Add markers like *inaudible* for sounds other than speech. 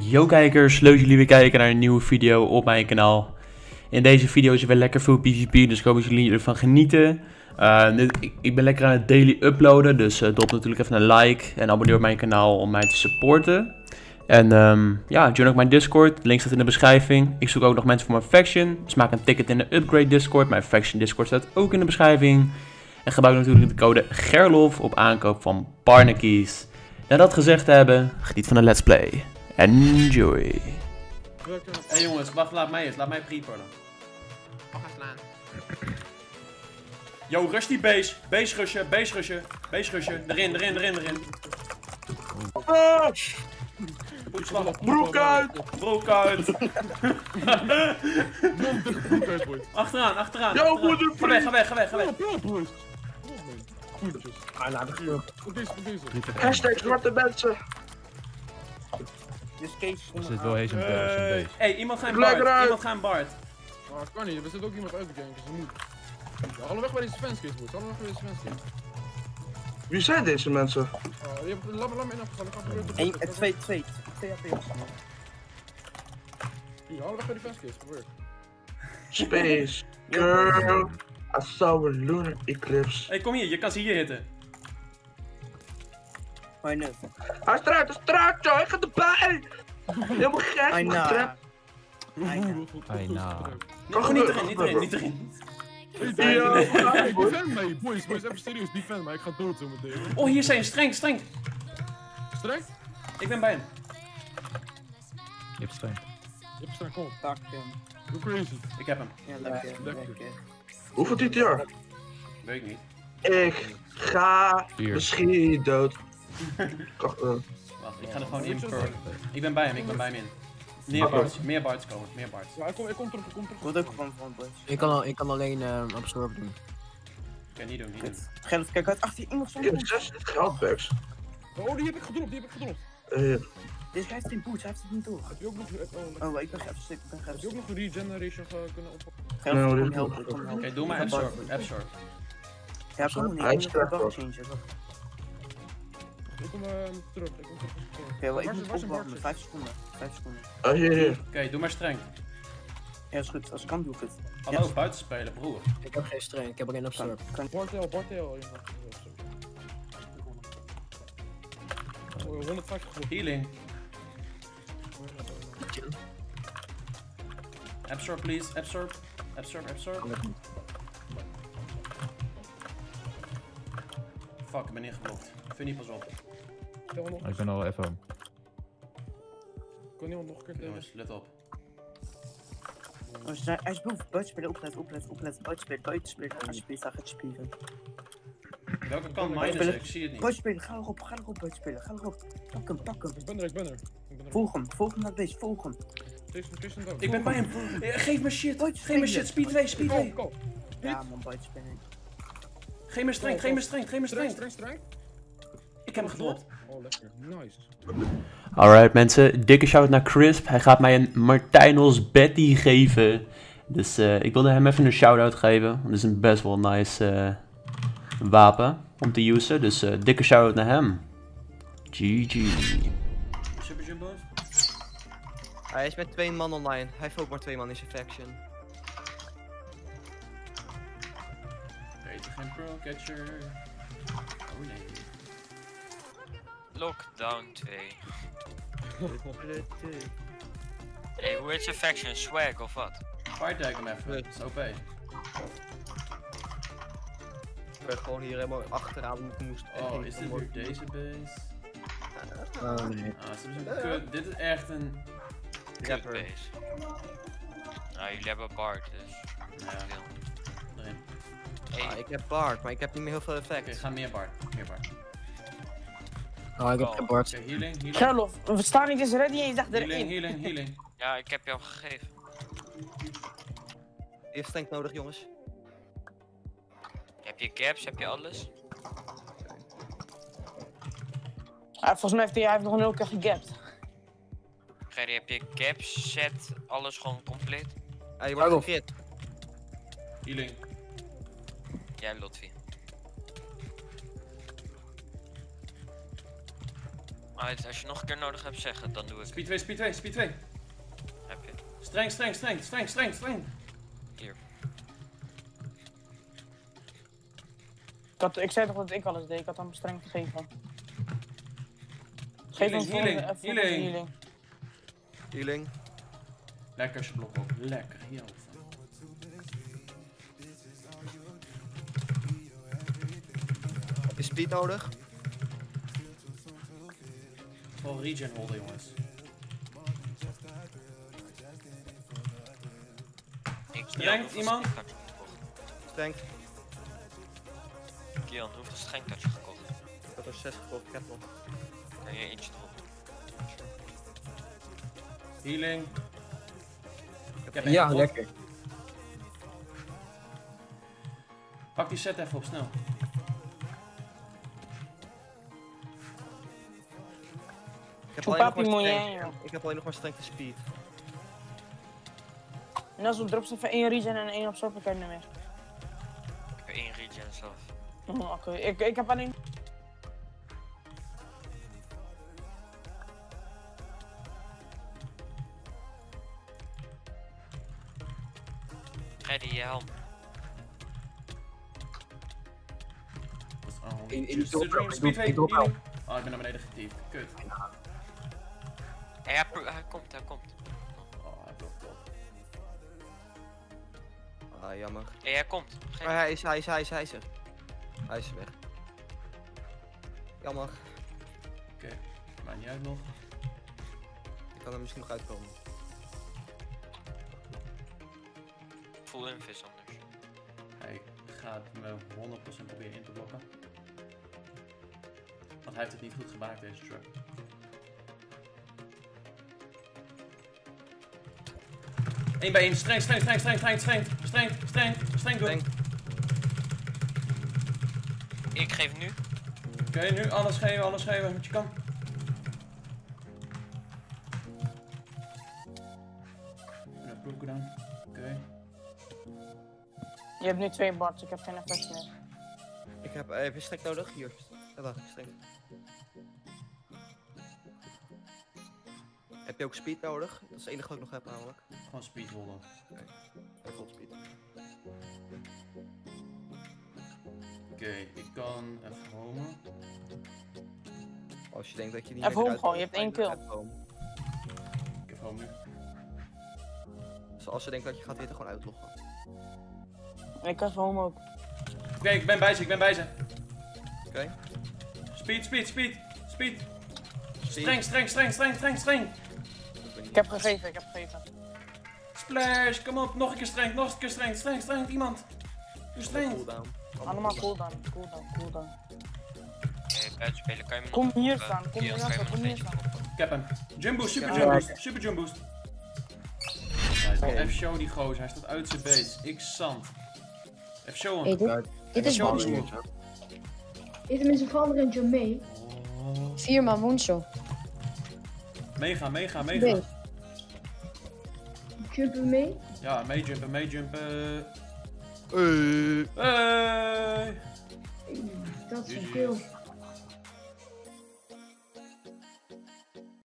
Yo kijkers, leuk jullie weer kijken naar een nieuwe video op mijn kanaal. In deze video is er weer lekker veel PvP, dus ik hoop dat jullie ervan genieten. Dit, ik, ik, ben lekker aan het daily uploaden, dus uh, drop natuurlijk even een like en abonneer op mijn kanaal om mij te supporten. En um, ja, join ook mijn Discord, link staat in de beschrijving. Ik zoek ook nog mensen voor mijn faction, dus maak een ticket in de upgrade Discord. Mijn faction Discord staat ook in de beschrijving. En gebruik natuurlijk de code GERLOF op aankoop van Barnekeys. Na dat gezegd te hebben, geniet van de let's play. Enjoy. Hé hey jongens, wacht, laat mij eens. Laat mij pre-pullen. Mag gaan slaan. Yo, rush die base. Base rushen, base rushen. Base rushen. Erin, erin, erin, erin. Broek uit! Broek uit! achteraan, achteraan. Yo, moeder! Ga weg, ga weg, ga weg, ga weg. Ah, nou, de geur. Goed deze, goed deze. Hashtag zwarte mensen. Dus Kees Er zit wel eens een bel, is een Hé, hey, iemand gaat Bart. eruit. Iemand gaat Bart. Maar het kan niet, er zit ook iemand uit de gang, dus dat moet. Alle weg bij deze fanskate, boys. Alle weg bij deze fanskate. Wie zijn deze mensen? Oh, je hebt, laat me, laat me in afgegaan, ik ga proberen te 1, pushen. 2, 2, 2 AP's. Hier, alle weg bij die fanskate, probeer. Space. *laughs* Girl. I saw a lunar eclipse. Hé, hey, kom hier, je kan ze hier hitten. Hij is eruit, hij is eruit, joh. Hij gaat erbij. Helemaal gek. I man. know. Trap. I know. Nou. Kan Oh, niet erin, niet kan erin, niet erin. Ja. mij, *laughs* boys, boys, even serieus, defend mij, ik ga dood zo meteen. Oh, hier zijn streng, streng. Streng? Ik ben bij hem. Je hebt streng. Je hebt streng, kom, hem. go crazy. Ik heb hem. Ja, lekker, Lekker. lekker. Hoeveel TTR? Weet ik niet. Ik ga Vier. misschien dood. Wacht, eh, Wacht, ik ga er gewoon in per... Ik ben bij hem, ik ben bij hem in. Meer Oké. Barts, meer Barts komen, meer Barts. Ja, ik kom, ik kom terug, ik kom terug. Wat ook gewoon van boys. Ik kan, al, ik kan alleen uh, absorb doen. Ik kan niet doen, niet doen. Kijk uit. Achter je iemand ik zonder heb 6 geldpacks. Oh, die heb ik gedropt, die heb ik gedropt. Eh, Deze guy heeft geen boots, hij heeft het niet door. Heb je ook nog, oh. Oh, ik ben even stuk, ik ben heb je ook nog een regeneration ge- kunnen oppakken? Ik ik kom Oké, doe maar absorb, absorb. Ja, kom niet, ik moet changen. wacht. Ik kom ehm, terug, ik kom terug. Oké, wel, ik moet opwarmen, Bart? 5 seconden. 5 seconden. oh, hier, hier. Oké, doe maar streng. Ja, is goed, als ik kan doe ik het. Hallo, Ja. buiten spelen, broer. Ik heb geen streng, ik heb alleen absorb. kan. Bartel, Bartel. ja. Oh, 150 goed. Healing. Absorb, please. Absorb. Absorb, absorb. Fuck, ik ben ingeblokt. Vinnie, pas op. Tel nog. Ik ben al even. Kan niemand nog een keer tellen? Jongens, let op. Zijn- Hij is boven, buitenspelen, opletten, opletten, opletten, buitenspelen, buitenspelen, alsjeblieft, hij gaat spelen. Welke kant minus? Ik zie het niet. Buitenspelen, ga erop, ga erop, buitenspelen, ga erop. Pak hem, pak hem. Ik ben er, ik ben er. Ik ben er. Volg hem, volg hem naar base, volg hem. Ik ben bij hem. Eh, Geef me shit. Geef me shit. Speed 2, speed 2. Go, go. Ja man, buitenspelen. Geef me streng, geef me streng, geef me Streng, streng. streng, streng. Ik heb hem gedropt. Oh, lekker. Nice. Alright mensen, dikke shout naar Crisp. Hij gaat mij een Martijnos Betty geven. Dus eh, ik wilde hem even een shout-out geven. want Het is een best wel nice eh, wapen om te usen. Dus eh, dikke shout-out naar hem. GG. Super Jumbo? Hij is met twee man online. Hij heeft ook maar twee man in zijn faction. Weet geen Pro Catcher. Oh nee. Lockdown 2. *laughs* Hey, hoe heet zijn faction? Swag of wat? Firetag hem even. Dat is OP. Ik werd gewoon hier helemaal achteraan moeten moest. Oh, is dit weer deze base? Oh nee. Ah. Dit is echt een... Rapper. Nou, jullie hebben Bart, dus. Ja. Hey, Ah, ik heb Bart, maar ik heb niet meer heel veel Oké, effect. ga meer Bart. Meer Bart. Oh, ik heb geen healing, healing. Gerlof, we staan niet eens ready en je zegt Healing, erin. healing, healing. ja, ik heb jou gegeven. Die heeft stank nodig, jongens. Heb je gaps? Heb je alles? Ah, volgens mij heeft hij, hij heeft nog een keer gegapt. Gerry, heb je gaps, set, alles gewoon compleet? Ah, je wordt Waarom? gegrit. Healing. Jij, Lotfi. Als je nog een keer nodig hebt, zeg het, dan doe ik Speed 2, speed 2, speed 2. het. Heb je. Streng, streng, streng, streng, streng, streng. Hier. Ik, had, ik zei toch dat ik alles deed, ik had hem streng gegeven. Geef hem Healing, healing, voor healing. healing. Healing. Lekker als je blok op. Lekker. Yo. Heb je speed nodig? Wel regen holden, jongens. Strengt iemand? Strengt. Kian, hoeveel strengt had je gekocht? Ik had er 6 gekocht, kettle. Kan hier eentje erop. Healing. ja, lekker. Pak die set even op, snel. Heb, alleen nog maar strength. ik heb alleen nog maar strength en speed. En als we drops even één regen en één absorber kan je niet meer. Ik heb één regen zelf. Oh, Oké, ik, ik heb alleen... Freddy, je helm. Oh, In- in 2, drop healing. Oh, ik ben naar beneden getiefd. Kut. Hey, hij, komt, hij komt. Oh, hij blokt op. Ah, jammer. Hey, hij komt. Geen... Maar hij is, hij is, hij is, hij is er. Hij is weg. Jammer. Oké, maakt niet uit nog. Ik kan er misschien nog uitkomen. Full invis anders. Hij gaat me 100% proberen in te blokken. Want hij heeft het niet goed gemaakt, deze truck. Eén bij één, streng, streng, streng, streng, streng, streng, streng, streng, streng, doen. Streng. Ik geef nu. Oké, nu alles geven, alles geven, wat je kan. Ja, proof gedaan. Oké. Je hebt nu twee bards, ik heb geen effect meer. Ik heb, eh, heb je nodig? Hier. Ja, wacht, strength. Heb je ook speed nodig? Dat is het enige wat ik nog heb namelijk. Gewoon speed rollen. Even op speed. Oké, ik kan even homen. Als je denkt dat je niet Even meer home gewoon, je hebt één kill. Ik heb home nu. Dus als je denkt dat je gaat winnen, gewoon uitloggen. Ik heb home ook. Oké, ik ben bij ze, ik ben bij ze. Oké? Speed, speed, speed, speed. Speed. Streng, streng, streng, streng, streng, streng. Ik Ik heb gegeven, ik heb gegeven. Splash, kom op, nog een keer streng, nog een keer streng, streng, streng, iemand. Doe streng. cooldown. Allemaal cooldown, cooldown, cooldown. Buitenspelen, kan je me Kom hier staan, kom hier staan, kom hier staan. Ik heb hem. Jumbo, super boost, super jump boost. Even show die gozer, hij staat uit zijn base. Ik zand. Even show Hey, hem. dit, is me. Dit is een verandering mee. Vier man Moonshot. Meega, meega, Nee. Jumpen mee. Ja, meejumpen, meejumpen. Hey. Hey. Dat is kill.